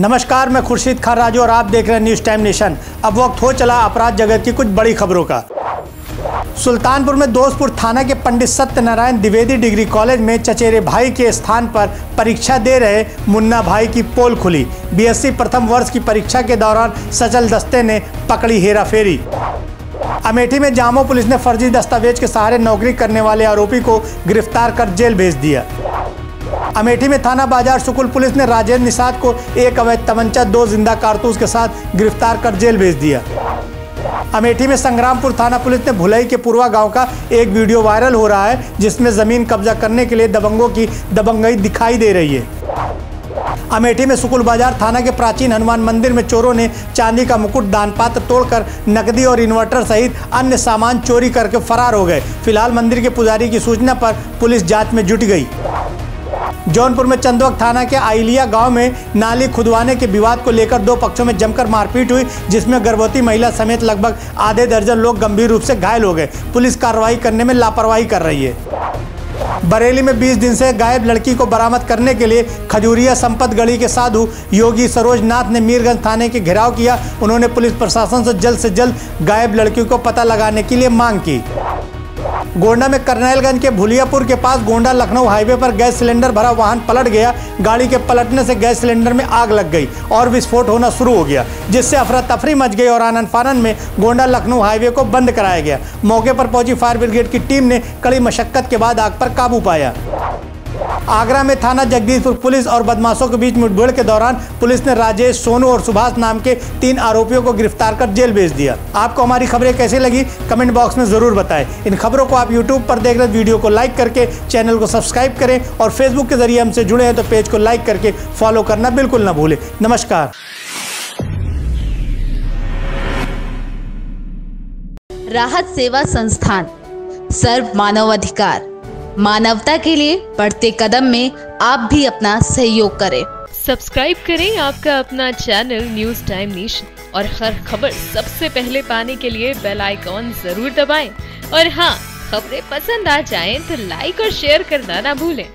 नमस्कार, मैं खुर्शीद खान राजू और आप देख रहे हैं न्यूज़ टाइम नेशन अब वक्त हो चला अपराध जगत की कुछ बड़ी खबरों का। सुल्तानपुर में दोस्तपुर थाना के पंडित सत्यनारायण द्विवेदी डिग्री कॉलेज में चचेरे भाई के स्थान पर परीक्षा दे रहे मुन्ना भाई की पोल खुली। बीएससी प्रथम वर्ष की परीक्षा के दौरान सचल दस्ते ने पकड़ी हेरा फेरी अमेठी में जामो पुलिस ने फर्जी दस्तावेज़ के सहारे नौकरी करने वाले आरोपी को गिरफ़्तार कर जेल भेज दिया। अमेठी में थाना बाज़ार सुकुल पुलिस ने राजेंद्र निषाद को एक अवैध तमंचा, दो ज़िंदा कारतूस के साथ गिरफ़्तार कर जेल भेज दिया। अमेठी में संग्रामपुर थाना पुलिस ने भुलई के पूर्वा गाँव का एक वीडियो वायरल हो रहा है, जिसमें ज़मीन कब्जा करने के लिए दबंगों की दबंगई दिखाई दे रही है। अमेठी में सुकुल बाज़ार थाना के प्राचीन हनुमान मंदिर में चोरों ने चांदी का मुकुट दान पात्र तोड़कर नकदी और इन्वर्टर सहित अन्य सामान चोरी करके फरार हो गए। फ़िलहाल मंदिर के पुजारी की सूचना पर पुलिस जाँच में जुट गई। जौनपुर में चंदवक थाना के आइलिया गाँव में नाली खुदवाने के विवाद को लेकर दो पक्षों में जमकर मारपीट हुई, जिसमें गर्भवती महिला समेत लगभग आधे दर्जन लोग गंभीर रूप से घायल हो गए। पुलिस कार्रवाई करने में लापरवाही कर रही है। बरेली में 20 दिन से गायब लड़की को बरामद करने के लिए खजूरिया संपत गढ़ी के साधु योगी सरोज नाथ ने मीरगंज थाने के घेराव किया। उन्होंने पुलिस प्रशासन से जल्द से जल्द गायब लड़की को पता लगाने के लिए मांग की। गोंडा में करनैलगंज के भुलियापुर के पास गोंडा लखनऊ हाईवे पर गैस सिलेंडर भरा वाहन पलट गया। गाड़ी के पलटने से गैस सिलेंडर में आग लग गई और विस्फोट होना शुरू हो गया, जिससे अफरा तफरी मच गई और आनंद फानन में गोंडा लखनऊ हाईवे को बंद कराया गया। मौके पर पहुँची फायर ब्रिगेड की टीम ने कड़ी मशक्कत के बाद आग पर काबू पाया। आगरा में थाना जगदीशपुर पुलिस और बदमाशों के बीच मुठभेड़ के दौरान पुलिस ने राजेश सोनू और सुभाष नाम के तीन आरोपियों को गिरफ़्तार कर जेल भेज दिया। आपको हमारी खबरें कैसी लगी, कमेंट बॉक्स में ज़रूर बताएँ। इन खबरों को आप यूट्यूब पर देख रहे वीडियो को लाइक करके, चैनल को सब्सक्राइब करें और फेसबुक के ज़रिए हमसे जुड़े हैं तो पेज को लाइक करके फॉलो करना बिल्कुल ना भूलें। नमस्कार। राहत सेवा संस्थान, सर्व मानव अधिकार। मानवता के लिए बढ़ते कदम में आप भी अपना सहयोग करें। सब्सक्राइब करें आपका अपना चैनल न्यूज़ टाइम नेशन और हर खबर सबसे पहले पाने के लिए बेल आइकॉन ज़रूर दबाएँ। और हाँ खबरें पसंद आ जाएँ तो लाइक और शेयर करना ना भूलें।